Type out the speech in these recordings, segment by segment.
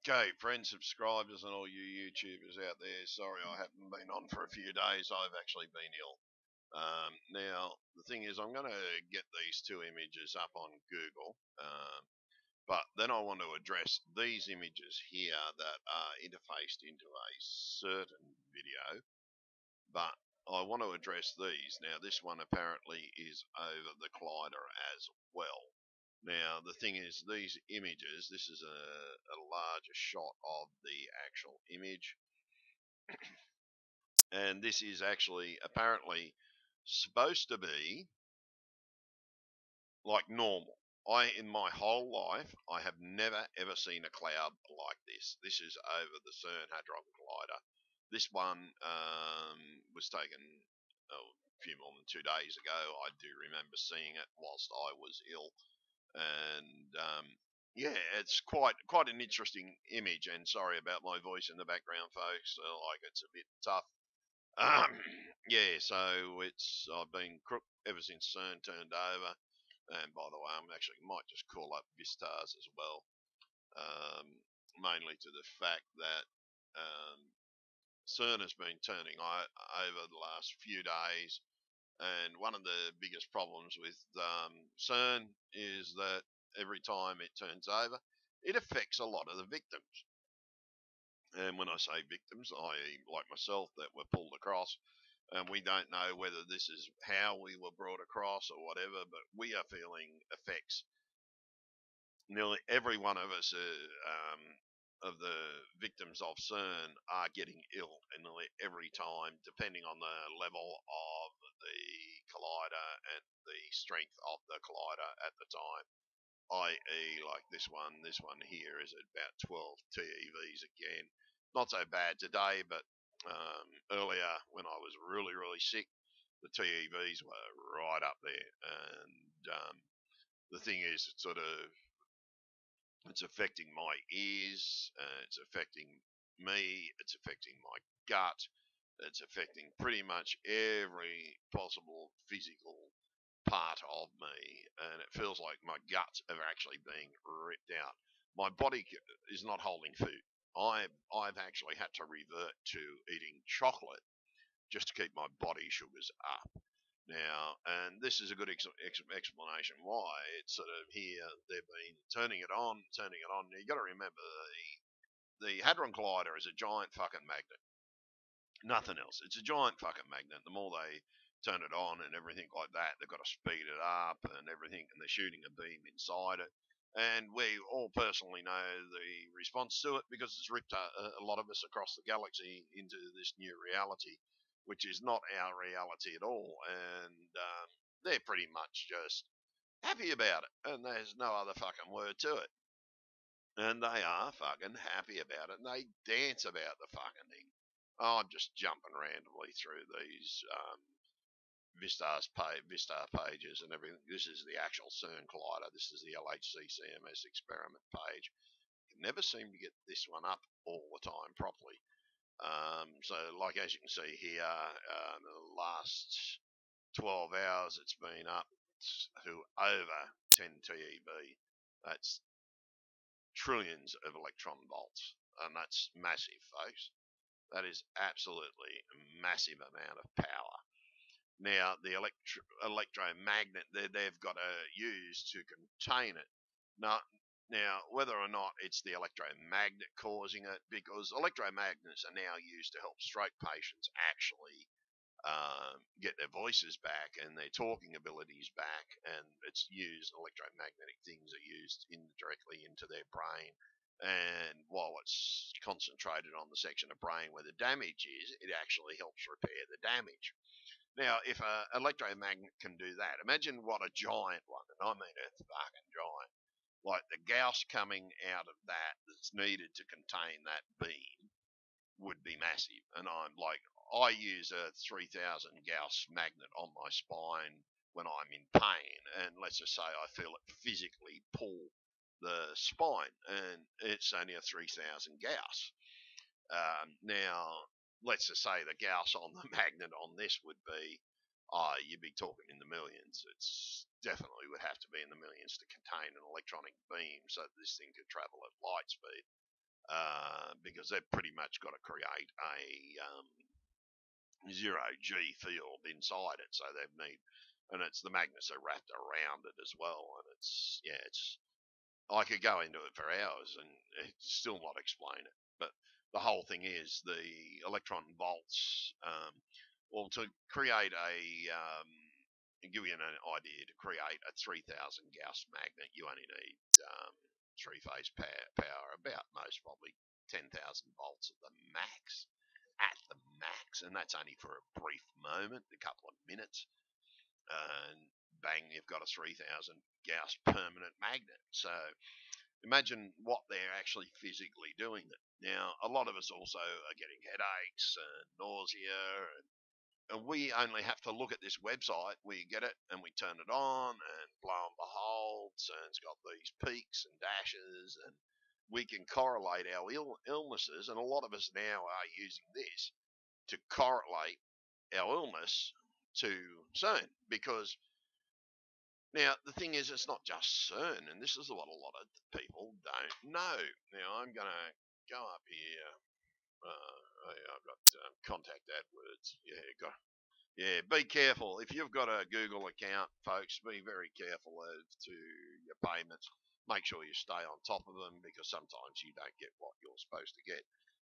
Okay, friends, subscribers, and all you YouTubers out there. Sorry I haven't been on for a few days. I've actually been ill. Um, now, the thing is, I'm going to get these two images up on Google, um, but then I want to address these images here that are interfaced into a certain video, but I want to address these. Now, this one apparently is over the collider as well. Now, the thing is, these images, this is a, a larger shot of the actual image. and this is actually apparently supposed to be like normal. I, in my whole life, I have never ever seen a cloud like this. This is over the CERN Hadron Collider. This one um, was taken oh, a few more than two days ago. I do remember seeing it whilst I was ill and um, yeah, it's quite quite an interesting image. And sorry about my voice in the background, folks. Uh, like it's a bit tough. Um, yeah, so it's I've been crook ever since CERN turned over. And by the way, I'm actually might just call up Vistars as well, um, mainly to the fact that um, CERN has been turning over the last few days and one of the biggest problems with um, CERN is that every time it turns over, it affects a lot of the victims. And when I say victims, i.e., like myself, that were pulled across, and we don't know whether this is how we were brought across or whatever, but we are feeling effects. Nearly every one of us uh, um, of the victims of CERN are getting ill nearly every time, depending on the level of the collider and the strength of the collider at the time. I.e., like this one, this one here is about 12 TeVs again. Not so bad today, but um, earlier when I was really, really sick, the TeVs were right up there. And um, the thing is, it's sort of it's affecting my ears. Uh, it's affecting me. It's affecting my gut. It's affecting pretty much every possible physical part of me, and it feels like my guts are actually being ripped out. My body is not holding food. I've I've actually had to revert to eating chocolate just to keep my body sugars up. Now, and this is a good ex- ex- explanation why it's sort of here they've been turning it on, turning it on. Now, you got to remember the the Hadron Collider is a giant fucking magnet. Nothing else. It's a giant fucking magnet. The more they turn it on and everything like that, they've got to speed it up and everything, and they're shooting a beam inside it. And we all personally know the response to it because it's ripped a, a lot of us across the galaxy into this new reality which is not our reality at all. And um, they're pretty much just happy about it. And there's no other fucking word to it. And they are fucking happy about it. And they dance about the fucking thing. Oh, I'm just jumping randomly through these um, Vistar pages and everything. This is the actual CERN collider. This is the LHC CMS experiment page. You never seem to get this one up all the time properly. Um, so, like as you can see here, uh, the last 12 hours, it's been up to over 10 TeV. That's trillions of electron volts, and that's massive, folks. That is absolutely a massive amount of power. Now, the electro electromagnet they've got to use to contain it. Now, now, whether or not it's the electromagnet causing it, because electromagnets are now used to help stroke patients actually um, get their voices back and their talking abilities back, and it's used electromagnetic things are used in, directly into their brain. And while it's concentrated on the section of brain where the damage is, it actually helps repair the damage. Now, if an electromagnet can do that, imagine what a giant one, and I mean a fucking giant, like the Gauss coming out of that that's needed to contain that beam would be massive. And I'm like, I use a 3000 Gauss magnet on my spine when I'm in pain, and let's just say I feel it physically pull the spine, and it's only a 3000 Gauss. Um, now, let's just say the Gauss on the magnet on this would be oh, you'd be talking in the millions. It's definitely would have to be in the millions to contain an electronic beam so that this thing could travel at light speed. uh, because they've pretty much got to create a um, zero G field inside it. So they need, and it's the magnets are wrapped around it as well. And it's yeah, it's I could go into it for hours and still not explain it. But the whole thing is the electron volts. Um, well, to create a um, give you an idea, to create a 3000 Gauss magnet, you only need um, three phase power, about most probably 10,000 volts at the max, at the max, and that's only for a brief moment, a couple of minutes, and bang, you've got a 3000 Gauss permanent magnet. So imagine what they're actually physically doing. Now, a lot of us also are getting headaches and nausea and and we only have to look at this website. We get it and we turn it on, and lo and behold, CERN's got these peaks and dashes, and we can correlate our Ill- illnesses. And a lot of us now are using this to correlate our illness to CERN because now the thing is, it's not just CERN, and this is what a lot of people don't know. Now I'm going to go up here. Uh, I've got um, contact AdWords. Yeah, got yeah, be careful. If you've got a Google account, folks, be very careful as to your payments. Make sure you stay on top of them because sometimes you don't get what you're supposed to get.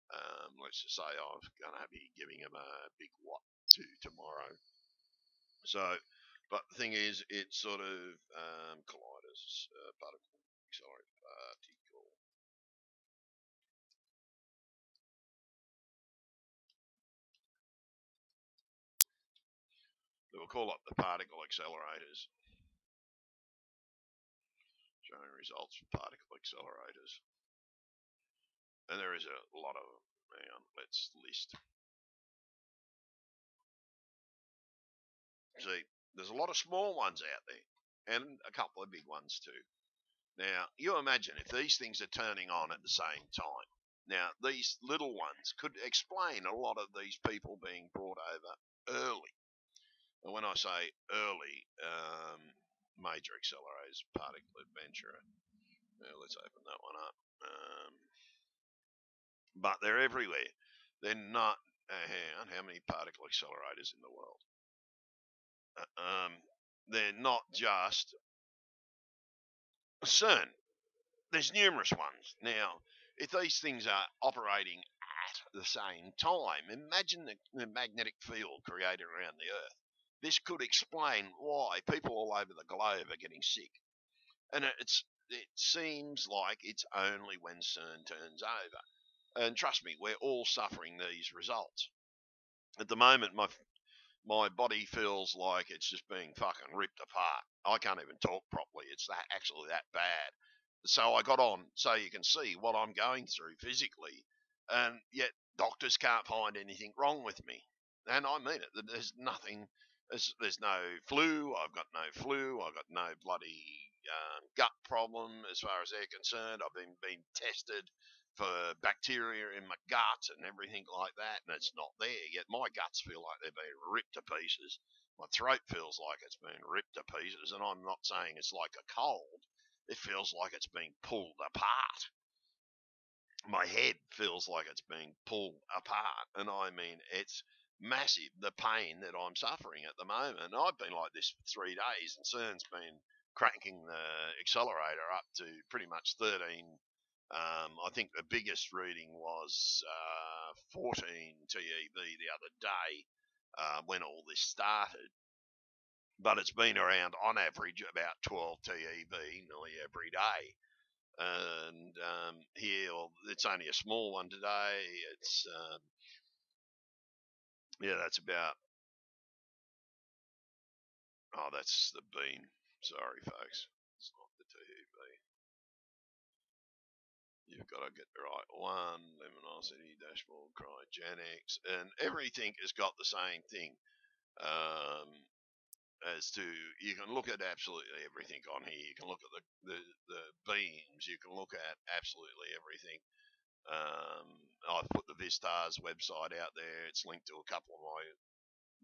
Um, let's just say I'm going to be giving them a big what to tomorrow. So, but the thing is, it's sort of um, colliders, uh, particle, sorry, particle. They will call up the particle accelerators. Showing results for particle accelerators. And there is a lot of them. Hang on, let's list. See, there's a lot of small ones out there and a couple of big ones too. Now, you imagine if these things are turning on at the same time. Now, these little ones could explain a lot of these people being brought over early. And when I say early, um, major accelerators, particle adventurer. Now, let's open that one up. Um, but they're everywhere. They're not. Uh, how many particle accelerators in the world? Uh, um, they're not just CERN. There's numerous ones. Now, if these things are operating at the same time, imagine the, the magnetic field created around the Earth. This could explain why people all over the globe are getting sick. And it's it seems like it's only when CERN turns over. And trust me, we're all suffering these results. At the moment, my my body feels like it's just being fucking ripped apart. I can't even talk properly. It's that actually that bad. So I got on so you can see what I'm going through physically, and yet doctors can't find anything wrong with me. And I mean it. There's nothing. There's, there's no flu. I've got no flu. I've got no bloody um, gut problem as far as they're concerned. I've been been tested for bacteria in my gut and everything like that, and it's not there yet. My guts feel like they're being ripped to pieces. My throat feels like it's being ripped to pieces, and I'm not saying it's like a cold. It feels like it's being pulled apart. My head feels like it's being pulled apart, and I mean it's massive the pain that I'm suffering at the moment. I've been like this for three days, and CERN's been cranking the accelerator up to pretty much 13 um, I think the biggest reading was uh, 14 TeV the other day uh, when all this started. But it's been around on average about 12 TeV nearly every day. And um, here, it's only a small one today. It's, um, yeah, that's about, oh, that's the beam. Sorry, folks. You've got to get the right one, luminosity, dashboard, cryogenics, and everything has got the same thing. Um, as to you can look at absolutely everything on here. You can look at the, the, the beams. You can look at absolutely everything. Um, I've put the Vistars website out there. It's linked to a couple of my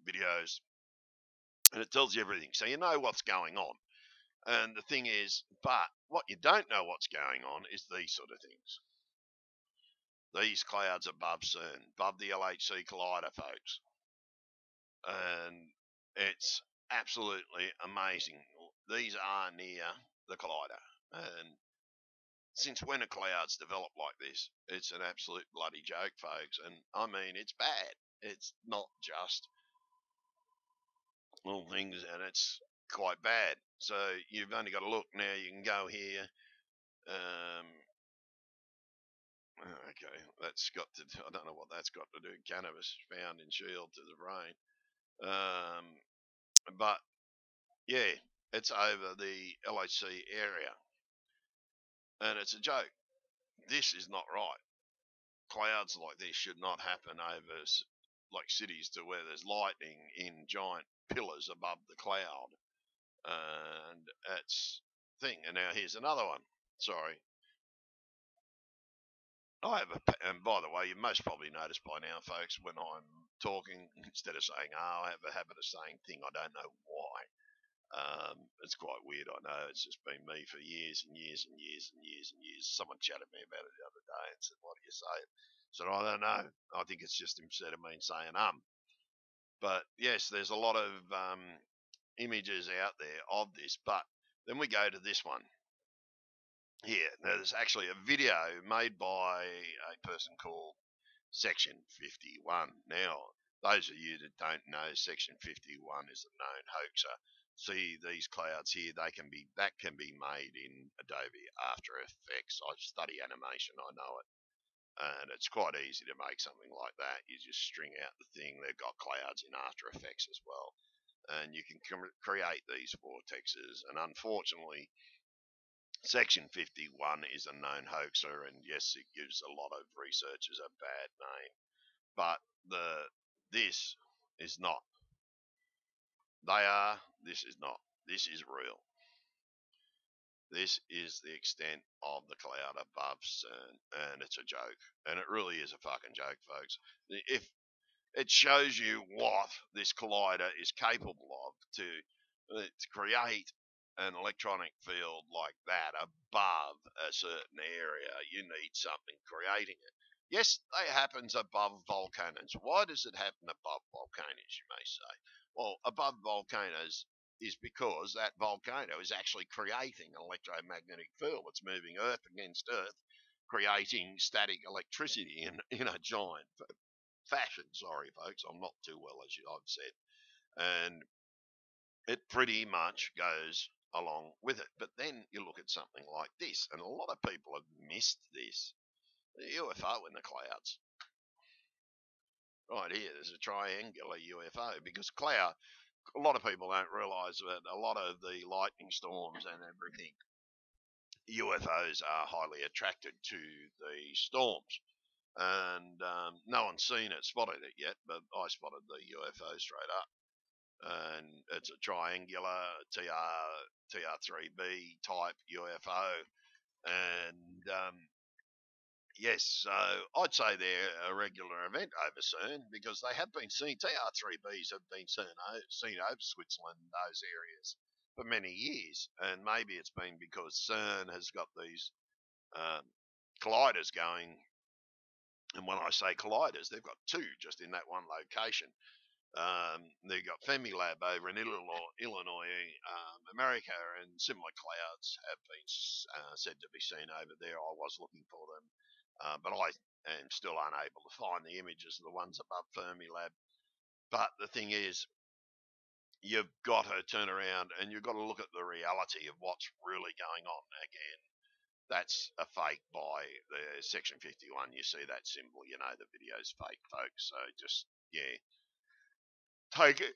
videos, and it tells you everything. So you know what's going on. And the thing is, but what you don't know what's going on is these sort of things. these clouds above CERN, above the LHC collider, folks. And it's absolutely amazing. These are near the collider. And since when are clouds developed like this? It's an absolute bloody joke, folks. And I mean, it's bad. It's not just little things, and it's quite bad. So you've only got to look now. You can go here. Um, okay, that's got to. I don't know what that's got to do. Cannabis found in shield to the brain. Um, but yeah, it's over the LHC area, and it's a joke. This is not right. Clouds like this should not happen over like cities to where there's lightning in giant pillars above the cloud, and that's thing. And now here's another one. Sorry. I have a, and by the way, you most probably noticed by now, folks, when I'm talking, instead of saying, oh, I have a habit of saying thing, I don't know why. Um, it's quite weird, I know. It's just been me for years and years and years and years and years. Someone chatted me about it the other day and said, What do you say? I said, I don't know. I think it's just instead of me saying um. But yes, there's a lot of um, images out there of this. But then we go to this one here. Now, there's actually a video made by a person called Section 51. Now, those of you that don't know, Section 51 is a known hoaxer. See these clouds here; they can be that can be made in Adobe After Effects. I study animation; I know it and it's quite easy to make something like that. You just string out the thing. They've got clouds in After Effects as well, and you can create these vortexes. And unfortunately, Section 51 is a known hoaxer, and yes, it gives a lot of researchers a bad name. But the this is not. They are. This is not. This is real. This is the extent of the cloud above CERN, and it's a joke. And it really is a fucking joke, folks. If it shows you what this collider is capable of to, uh, to create an electronic field like that above a certain area, you need something creating it. Yes, it happens above volcanoes. Why does it happen above volcanoes, you may say? Well, above volcanoes, is because that volcano is actually creating an electromagnetic field. It's moving Earth against Earth, creating static electricity in, in a giant fashion. Sorry, folks, I'm not too well, as I've said. And it pretty much goes along with it. But then you look at something like this, and a lot of people have missed this the UFO in the clouds. Right here, there's a triangular UFO because cloud a lot of people don't realise that a lot of the lightning storms and everything, UFOs are highly attracted to the storms. And um, no one's seen it, spotted it yet, but I spotted the UFO straight up. And it's a triangular TR TR3B type UFO, and um, Yes, so I'd say they're a regular event over CERN because they have been seen. TR3Bs have been seen, seen over Switzerland and those areas for many years, and maybe it's been because CERN has got these um, colliders going. And when I say colliders, they've got two just in that one location. Um, they've got Fermilab over in Illinois, Illinois um, America, and similar clouds have been uh, said to be seen over there. I was looking for them uh, but I am still unable to find the images of the ones above Fermilab. But the thing is, you've got to turn around and you've got to look at the reality of what's really going on again. That's a fake by the Section 51. You see that symbol, you know the video's fake, folks. So just, yeah, take it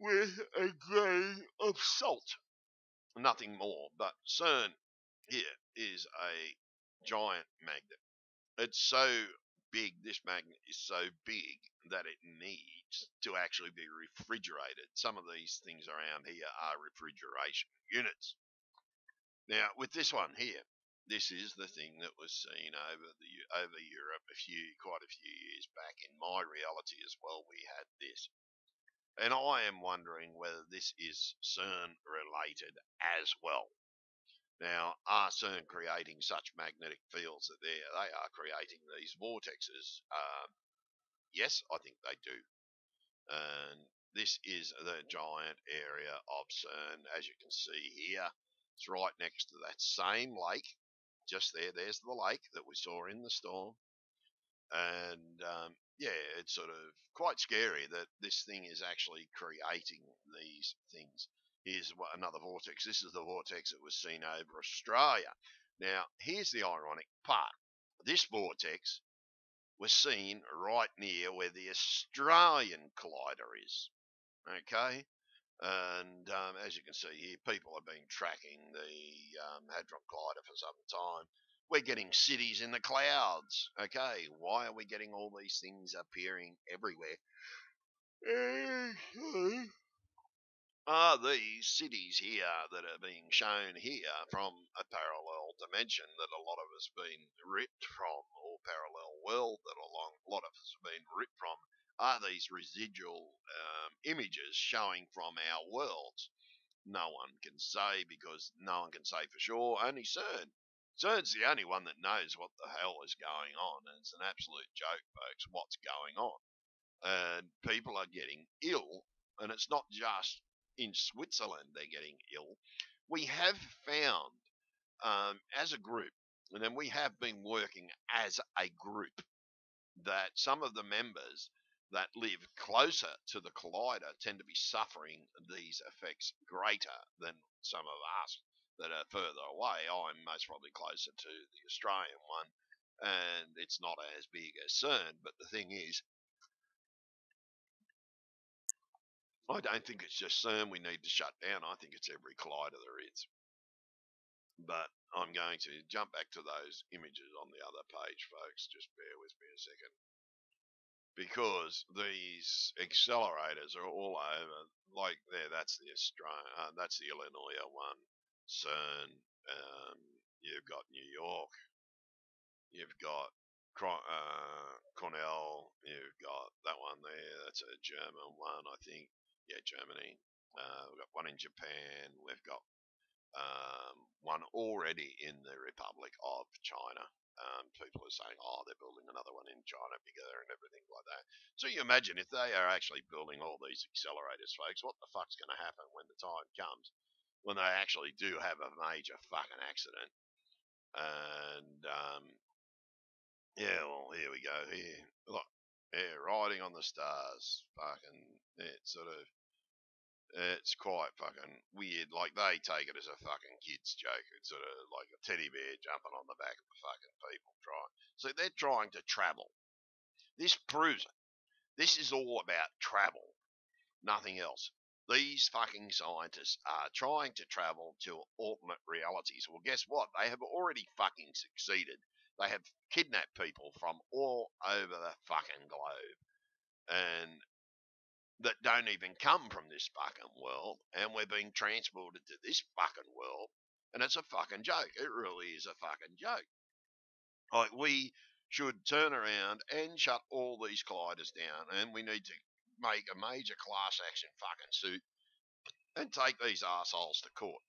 with a grain of salt. Nothing more. But CERN here is a giant magnet it's so big, this magnet is so big that it needs to actually be refrigerated. Some of these things around here are refrigeration units. Now, with this one here, this is the thing that was seen over the over Europe a few quite a few years back. In my reality as well, we had this. And I am wondering whether this is CERN related as well. Now, are CERN creating such magnetic fields that they are creating these vortexes? Um, yes, I think they do. And this is the giant area of CERN, as you can see here. It's right next to that same lake, just there. There's the lake that we saw in the storm. And um, yeah, it's sort of quite scary that this thing is actually creating these things. Here's another vortex. This is the vortex that was seen over Australia. Now, here's the ironic part. This vortex was seen right near where the Australian collider is. Okay? And um, as you can see here, people have been tracking the um, Hadron Collider for some time. We're getting cities in the clouds. Okay, why are we getting all these things appearing everywhere? Are these cities here that are being shown here from a parallel dimension that a lot of us have been ripped from, or parallel world that a, lot of us have been ripped from, are these residual um, images showing from our worlds? No one can say because no one can say for sure. Only CERN. CERN's the only one that knows what the hell is going on. And it's an absolute joke, folks, what's going on. And people are getting ill. And it's not just in Switzerland they're getting ill. We have found um, as a group, and then we have been working as a group, that some of the members that live closer to the collider tend to be suffering these effects greater than some of us that are further away. I'm most probably closer to the Australian one, and it's not as big as CERN. But the thing is, I don't think it's just CERN we need to shut down. I think it's every collider there is. But I'm going to jump back to those images on the other page, folks. Just bear with me a second. Because these accelerators are all over, like there, that's the Australia, uh, that's the Illinois one, CERN. Um, you've got New York. You've got uh, Cornell. You've got that one there. That's a German one, I think yeah, Germany. Uh, we've got one in Japan. We've got um, one already in the Republic of China. Um, people are saying, oh, they're building another one in China bigger and everything like that. So you imagine if they are actually building all these accelerators, folks, what the fuck's going to happen when the time comes when they actually do have a major fucking accident? And um, yeah, well, here we go. Here, look, yeah, riding on the stars. Fucking, it sort of it's quite fucking weird. Like they take it as a fucking kid's joke. It's sort of like a teddy bear jumping on the back of fucking people trying. So they're trying to travel. This proves it. This is all about travel, nothing else. These fucking scientists are trying to travel to alternate realities. Well, guess what? They have already fucking succeeded. They have kidnapped people from all over the fucking globe. And that don't even come from this fucking world, and we're being transported to this fucking world, and it's a fucking joke. It really is a fucking joke. Like we should turn around and shut all these colliders down, and we need to make a major class action fucking suit and take these assholes to court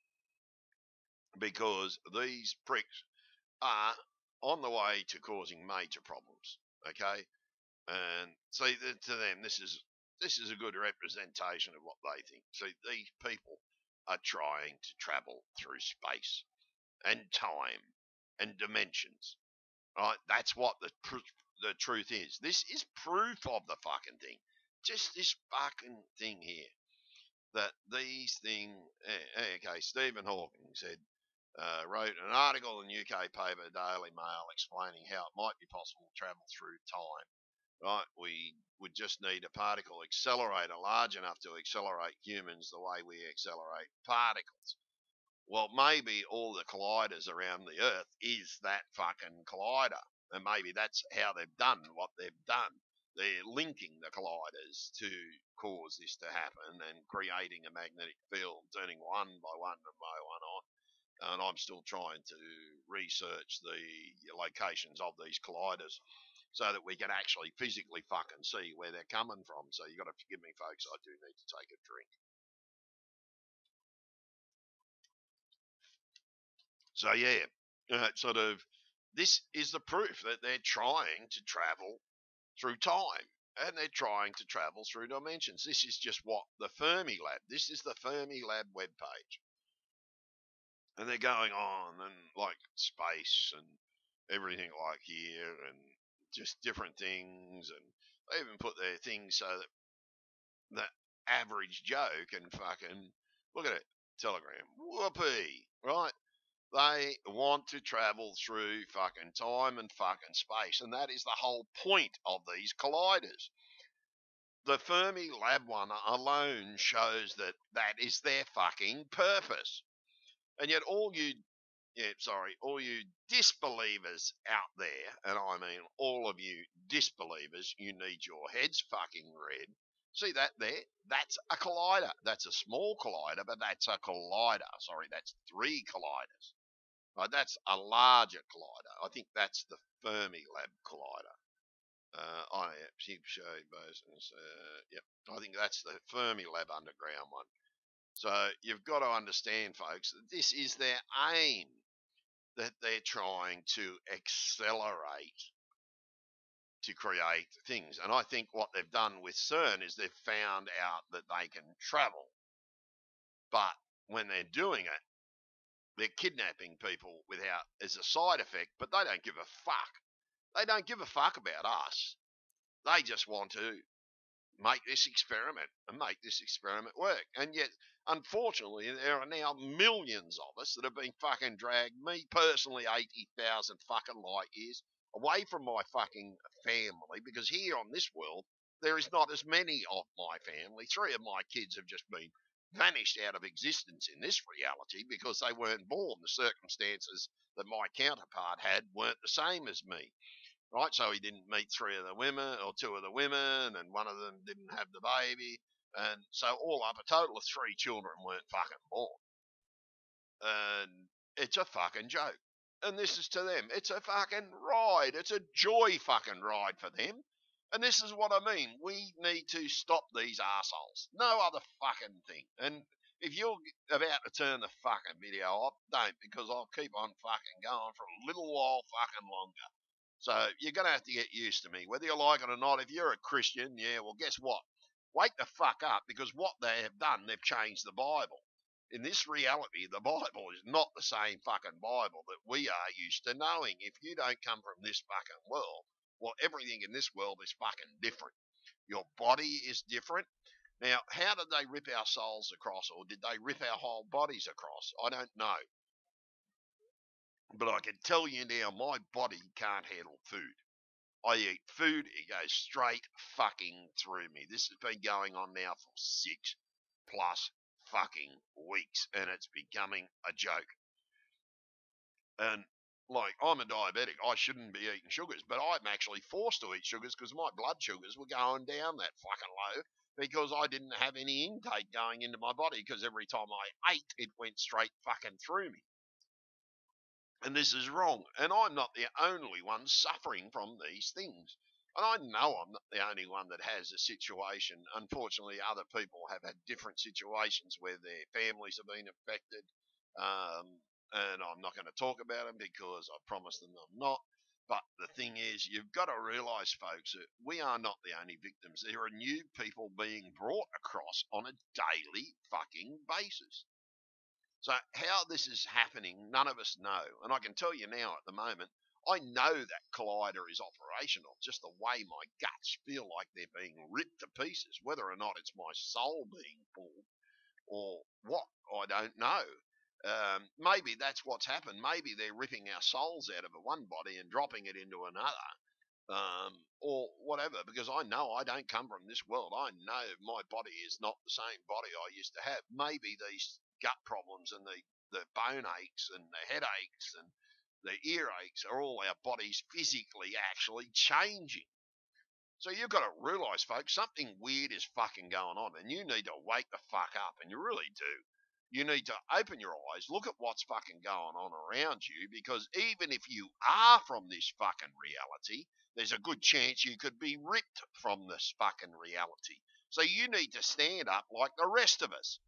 because these pricks are on the way to causing major problems. Okay, and see to them this is this is a good representation of what they think. See, these people are trying to travel through space and time and dimensions. Right? That's what the the truth is. This is proof of the fucking thing. Just this fucking thing here. That these things. Eh, okay, Stephen Hawking said, uh, wrote an article in UK paper Daily Mail explaining how it might be possible to travel through time right? We would just need a particle accelerator large enough to accelerate humans the way we accelerate particles. Well, maybe all the colliders around the Earth is that fucking collider. And maybe that's how they've done what they've done. They're linking the colliders to cause this to happen and creating a magnetic field, turning one by one and by one on. And I'm still trying to research the locations of these colliders so that we can actually physically fucking see where they're coming from. So you've got to forgive me, folks. I do need to take a drink. So yeah, uh, sort of this is the proof that they're trying to travel through time and they're trying to travel through dimensions. This is just what the Fermi Lab. This is the Fermi Lab webpage, and they're going on and like space and everything like here and just different things and they even put their things so that the average Joe can fucking look at it. Telegram. Whoopee. Right? They want to travel through fucking time and fucking space. And that is the whole point of these colliders. The Fermi Lab one alone shows that that is their fucking purpose. And yet, all you, yeah, sorry, all you disbelievers out there, and I mean all of you disbelievers, you need your heads fucking read See that there? That's a collider. That's a small collider, but that's a collider. Sorry, that's three colliders. That's a larger collider. I think that's the Fermi Lab collider. Uh, I keep showing bosons. Uh, yep, I think that's the Fermi Lab underground one. So you've got to understand, folks, that this is their aim. That they're trying to accelerate to create things. And I think what they've done with CERN is they've found out that they can travel. But when they're doing it, they're kidnapping people without as a side effect, but they don't give a fuck. They don't give a fuck about us. They just want to make this experiment and make this experiment work. And yet, unfortunately, there are now millions of us that have been fucking dragged. Me personally, 80,000 fucking light years away from my fucking family because here on this world, there is not as many of my family. Three of my kids have just been vanished out of existence in this reality because they weren't born. The circumstances that my counterpart had weren't the same as me. Right, so he didn't meet three of the women or two of the women, and one of them didn't have the baby, and so all up, a total of three children weren't fucking born. And it's a fucking joke and this is to them. It's a fucking ride. It's a joy fucking ride for them. And this is what I mean. We need to stop these assholes. No other fucking thing. And if you're about to turn the fucking video off, don't because I'll keep on fucking going for a little while fucking longer. So you're gonna have to get used to me, whether you like it or not. If you're a Christian, yeah, well, guess what? Wake the fuck up because what they have done, they've changed the Bible in this reality, the Bible is not the same fucking Bible that we are used to knowing. If you don't come from this fucking world, well, everything in this world is fucking different. Your body is different. Now, how did they rip our souls across, or did they rip our whole bodies across? I don't know. But I can tell you now, my body can't handle food. I eat food, it goes straight fucking through me. This has been going on now for six plus fucking weeks and it's becoming a joke. And like, I'm a diabetic. I shouldn't be eating sugars, but I'm actually forced to eat sugars because my blood sugars were going down that fucking low because I didn't have any intake going into my body because every time I ate, it went straight fucking through me. And this is wrong. And I'm not the only one suffering from these things. And I know I'm not the only one that has a situation. Unfortunately, other people have had different situations where their families have been affected. Um, and I'm not going to talk about them because I promised them I'm not. But the thing is, you've got to realize, folks, that we are not the only victims. There are new people being brought across on a daily fucking basis. So, how this is happening, none of us know. And I can tell you now at the moment, I know that collider is operational, just the way my guts feel like they're being ripped to pieces. Whether or not it's my soul being pulled or what, I don't know. Um, maybe that's what's happened. Maybe they're ripping our souls out of one body and dropping it into another, um, or whatever. Because I know I don't come from this world. I know my body is not the same body I used to have. Maybe these gut problems and the the bone aches and the headaches and the earaches are all our bodies physically actually changing. So you've got to realize, folks, something weird is fucking going on, and you need to wake the fuck up, and you really do. You need to open your eyes, look at what's fucking going on around you, because even if you are from this fucking reality, there's a good chance you could be ripped from this fucking reality. So you need to stand up like the rest of us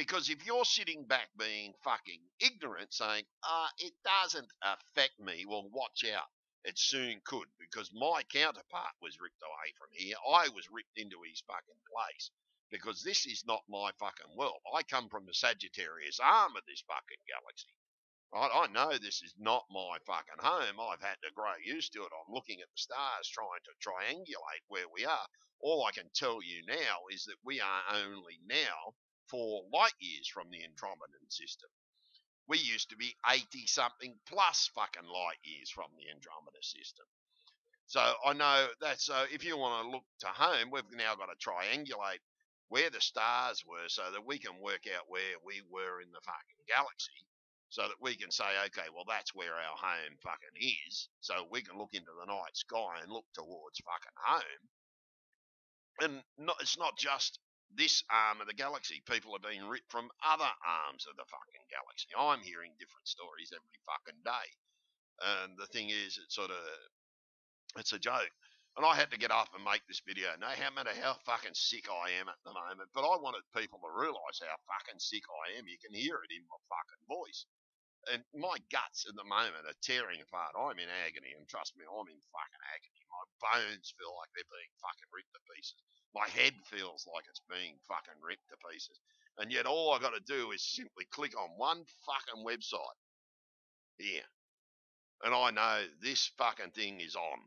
Because if you're sitting back being fucking ignorant, saying, ah, it doesn't affect me, well, watch out. It soon could, because my counterpart was ripped away from here. I was ripped into his fucking place. Because this is not my fucking world. I come from the Sagittarius arm of this fucking galaxy. I, I know this is not my fucking home. I've had to grow used to it. I'm looking at the stars, trying to triangulate where we are. All I can tell you now is that we are only now four light years from the Andromedan system. We used to be 80 something plus fucking light years from the Andromeda system. So I know that. So if you want to look to home, we've now got to triangulate where the stars were so that we can work out where we were in the fucking galaxy so that we can say, okay, well, that's where our home fucking is. So we can look into the night sky and look towards fucking home. And not, it's not just this arm of the galaxy. People are being ripped from other arms of the fucking galaxy. I'm hearing different stories every fucking day. And the thing is, it's sort of, it's a joke. And I had to get up and make this video. No matter how fucking sick I am at the moment, but I wanted people to realise how fucking sick I am. You can hear it in my fucking voice and my guts at the moment are tearing apart. I'm in agony, and trust me, I'm in fucking agony. My bones feel like they're being fucking ripped to pieces. My head feels like it's being fucking ripped to pieces. And yet, all I got to do is simply click on one fucking website here, and I know this fucking thing is on.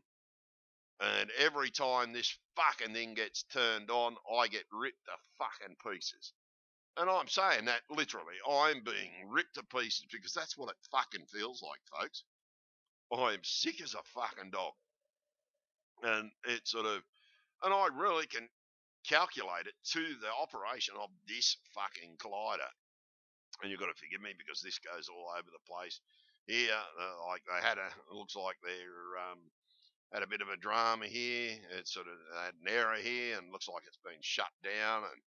And every time this fucking thing gets turned on, I get ripped to fucking pieces. And I'm saying that literally. I'm being ripped to pieces because that's what it fucking feels like, folks. I'm sick as a fucking dog. And it sort of, and I really can calculate it to the operation of this fucking collider. And you've got to forgive me because this goes all over the place. Here, uh, like they had a, it looks like they're, um, had a bit of a drama here. It sort of had an error here and looks like it's been shut down. And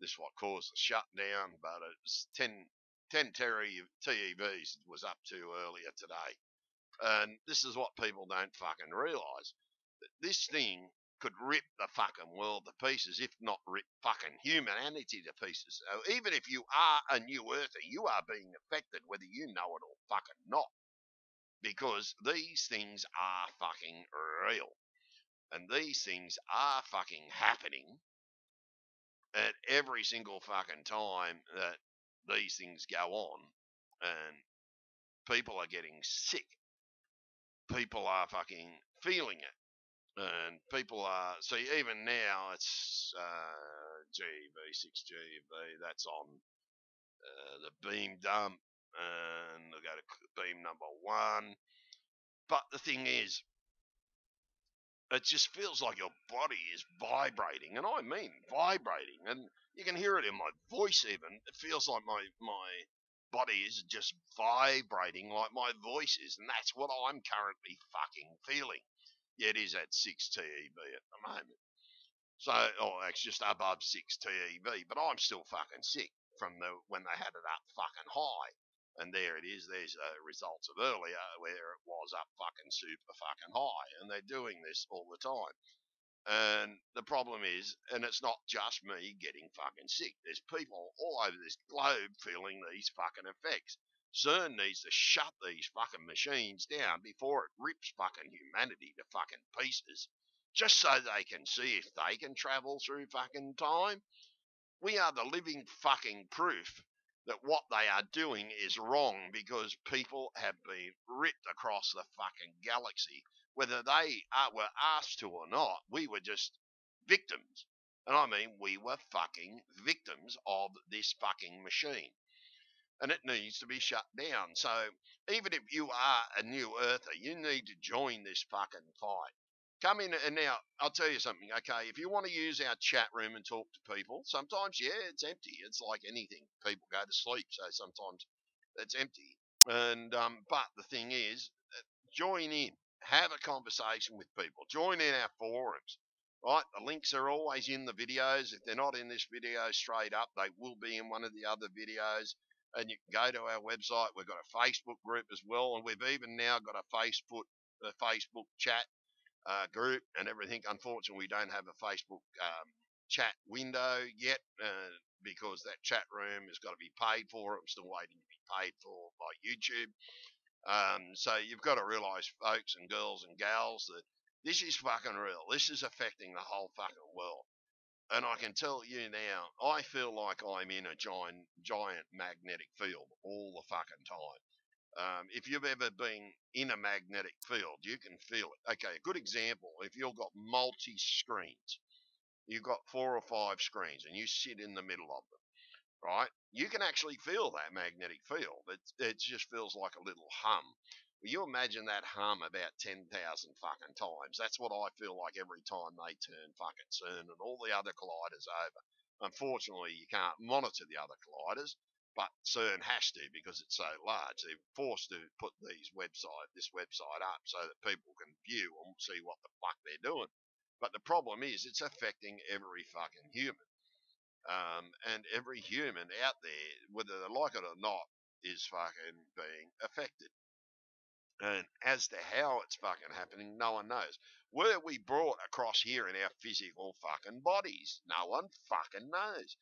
this is what caused the shutdown, but it's 10, 10 TEVs was up to earlier today. And this is what people don't fucking realise. This thing could rip the fucking world to pieces, if not rip fucking humanity to pieces. So even if you are a new earther, you are being affected whether you know it or fucking not. Because these things are fucking real. And these things are fucking happening at every single fucking time that these things go on and people are getting sick, people are fucking feeling it. And people are, see, even now it's uh, GV6GV, that's on uh, the beam dump, and they go to beam number one. But the thing is, it just feels like your body is vibrating, and I mean vibrating, and you can hear it in my voice. Even it feels like my my body is just vibrating like my voice is, and that's what I'm currently fucking feeling. Yeah, it is at six TeV at the moment. So, oh, it's just above six TeV, but I'm still fucking sick from the when they had it up fucking high. And there it is. There's uh, results of earlier where it was up fucking super fucking high. And they're doing this all the time. And the problem is, and it's not just me getting fucking sick. There's people all over this globe feeling these fucking effects. CERN needs to shut these fucking machines down before it rips fucking humanity to fucking pieces, just so they can see if they can travel through fucking time. We are the living fucking proof that what they are doing is wrong because people have been ripped across the fucking galaxy. Whether they are, were asked to or not, we were just victims. And I mean, we were fucking victims of this fucking machine. And it needs to be shut down. So even if you are a new earther, you need to join this fucking fight. Come in and now I'll tell you something. Okay, if you want to use our chat room and talk to people, sometimes yeah, it's empty. It's like anything. People go to sleep, so sometimes it's empty. And um, but the thing is, uh, join in, have a conversation with people. Join in our forums. Right, the links are always in the videos. If they're not in this video straight up, they will be in one of the other videos. And you can go to our website. We've got a Facebook group as well, and we've even now got a Facebook a Facebook chat uh, group and everything. Unfortunately, we don't have a Facebook um, chat window yet uh, because that chat room has got to be paid for. I'm still waiting to be paid for by YouTube. Um, so you've got to realise, folks and girls and gals, that this is fucking real. This is affecting the whole fucking world. And I can tell you now, I feel like I'm in a giant, giant magnetic field all the fucking time. Um, if you've ever been in a magnetic field, you can feel it. Okay, a good example if you've got multi screens, you've got four or five screens, and you sit in the middle of them, right? You can actually feel that magnetic field. It, it just feels like a little hum. You imagine that hum about 10,000 fucking times. That's what I feel like every time they turn fucking CERN and all the other colliders over. Unfortunately, you can't monitor the other colliders but CERN has to because it's so large. They're forced to put these website, this website up so that people can view and see what the fuck they're doing. But the problem is, it's affecting every fucking human. Um, and every human out there, whether they like it or not, is fucking being affected. And as to how it's fucking happening, no one knows. Were we brought across here in our physical fucking bodies? No one fucking knows.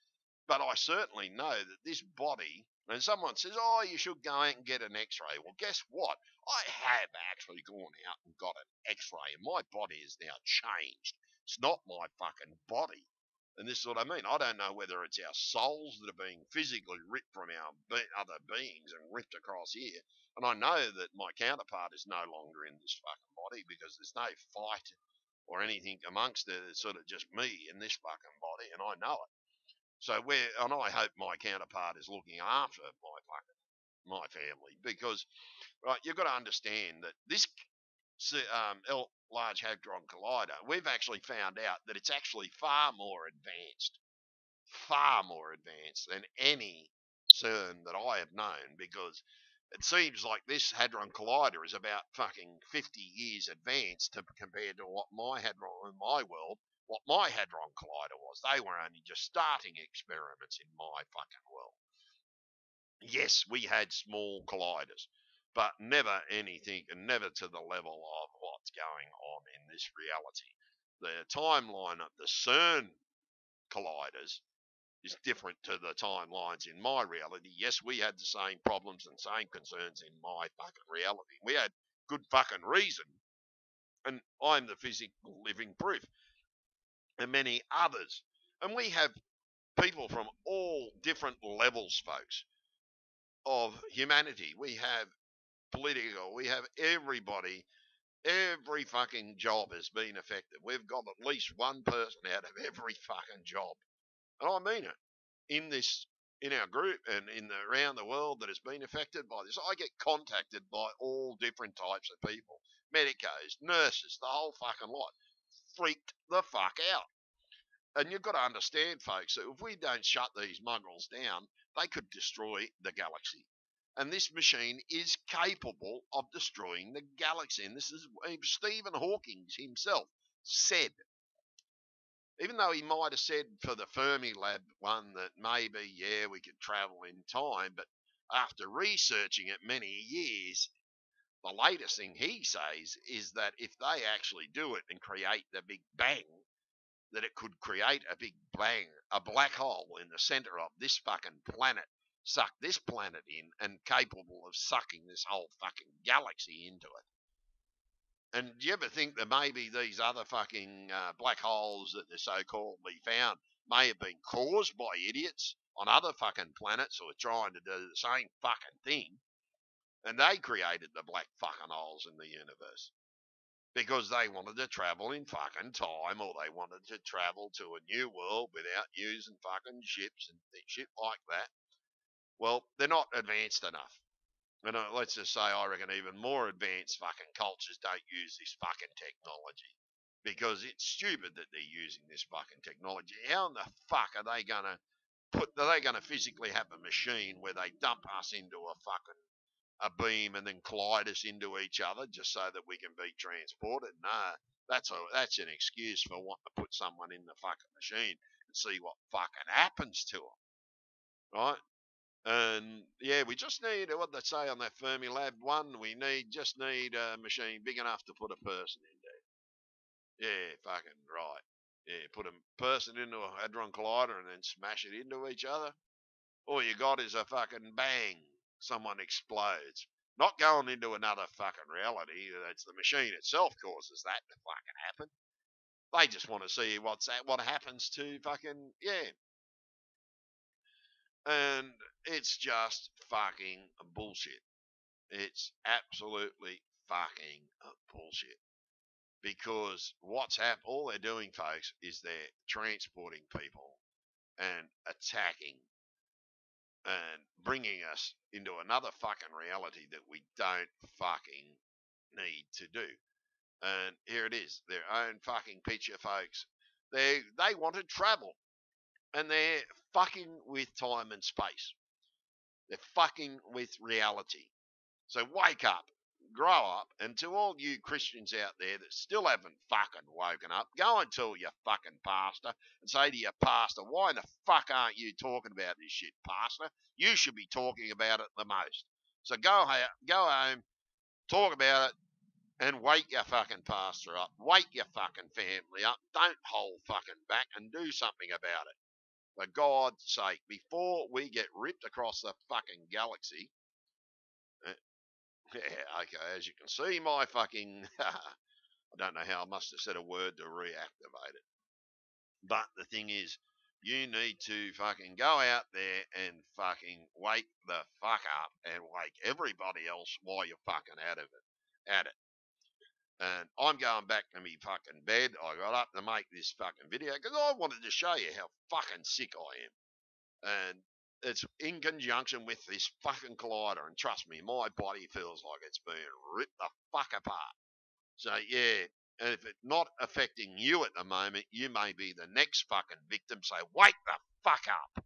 But I certainly know that this body, and someone says, oh, you should go out and get an x ray. Well, guess what? I have actually gone out and got an x ray, and my body is now changed. It's not my fucking body. And this is what I mean. I don't know whether it's our souls that are being physically ripped from our be- other beings and ripped across here. And I know that my counterpart is no longer in this fucking body because there's no fight or anything amongst it. It's sort of just me in this fucking body, and I know it. So where, and I hope my counterpart is looking after my my family because right, you've got to understand that this um, L Large Hadron Collider, we've actually found out that it's actually far more advanced, far more advanced than any CERN that I have known because it seems like this Hadron Collider is about fucking 50 years advanced to, compared to what my Hadron in my world what my Hadron Collider was. They were only just starting experiments in my fucking world. Yes, we had small colliders, but never anything, and never to the level of what's going on in this reality. The timeline of the CERN colliders is different to the timelines in my reality. Yes, we had the same problems and same concerns in my fucking reality. We had good fucking reason, and I'm the physical living proof and many others. And we have people from all different levels, folks, of humanity. We have political, we have everybody, every fucking job has been affected. We've got at least one person out of every fucking job. And I mean it. In this in our group and in the, around the world that has been affected by this. I get contacted by all different types of people medicos, nurses, the whole fucking lot freaked the fuck out. And you've got to understand, folks, that if we don't shut these muggles down, they could destroy the galaxy. And this machine is capable of destroying the galaxy. And this is Stephen Hawking himself said. Even though he might have said for the Fermi Lab one that maybe, yeah, we could travel in time, but after researching it many years, the latest thing he says is that if they actually do it and create the Big Bang, that it could create a big bang, a black hole in the center of this fucking planet, suck this planet in, and capable of sucking this whole fucking galaxy into it. And do you ever think that maybe these other fucking uh, black holes that they're so called be found may have been caused by idiots on other fucking planets who are trying to do the same fucking thing? And they created the black fucking holes in the universe because they wanted to travel in fucking time or they wanted to travel to a new world without using fucking ships and shit like that. Well, they're not advanced enough. And uh, let's just say, I reckon even more advanced fucking cultures don't use this fucking technology because it's stupid that they're using this fucking technology. How in the fuck are they gonna put? Are they gonna physically have a machine where they dump us into a fucking a beam and then collide us into each other just so that we can be transported. No, that's a that's an excuse for wanting to put someone in the fucking machine and see what fucking happens to them, right? And yeah, we just need what they say on that Fermi Lab one. We need just need a machine big enough to put a person in there. Yeah, fucking right. Yeah, put a person into a hadron collider and then smash it into each other. All you got is a fucking bang. Someone explodes. Not going into another fucking reality. That's the machine itself causes that to fucking happen. They just want to see what's that, what happens to fucking yeah. And it's just fucking bullshit. It's absolutely fucking bullshit. Because WhatsApp, all they're doing, folks, is they're transporting people and attacking and bringing us into another fucking reality that we don't fucking need to do. And here it is, their own fucking picture, folks. They they wanted travel, and they're fucking with time and space. They're fucking with reality. So wake up, grow up, and to all you Christians out there that still haven't fucking woken up, go and tell your fucking pastor and say to your pastor, why the fuck aren't you talking about this shit, pastor? You should be talking about it the most. So go, go home, talk about it, and wake your fucking pastor up. Wake your fucking family up. Don't hold fucking back and do something about it. For God's sake, before we get ripped across the fucking galaxy. Yeah, okay, as you can see, my fucking. I don't know how I must have said a word to reactivate it. But the thing is, you need to fucking go out there and fucking wake the fuck up and wake everybody else while you're fucking out of it. At it. And I'm going back to me fucking bed. I got up to make this fucking video because I wanted to show you how fucking sick I am. And it's in conjunction with this fucking collider. And trust me, my body feels like it's being ripped the fuck apart. So yeah, and if it's not affecting you at the moment, you may be the next fucking victim. So wake the fuck up.